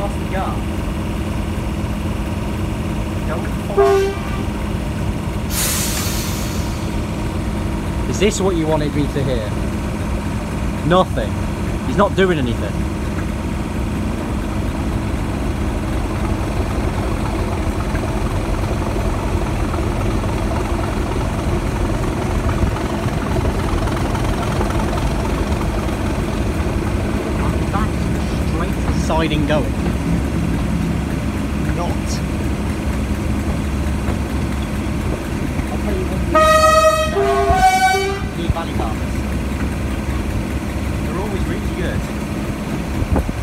what do you ask the guard? Go and follow. Is this what you wanted me to hear? Nothing. He's not doing anything. Straight siding going. pretty good.